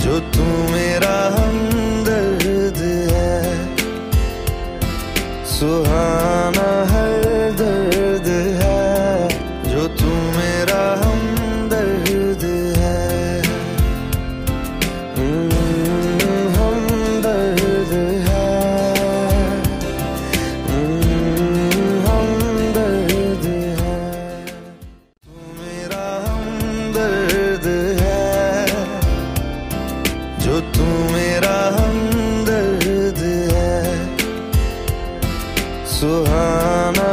जो तू मेरा हमदर्द है। सुहाना जो तू मेरा हमदर्द है सुहाना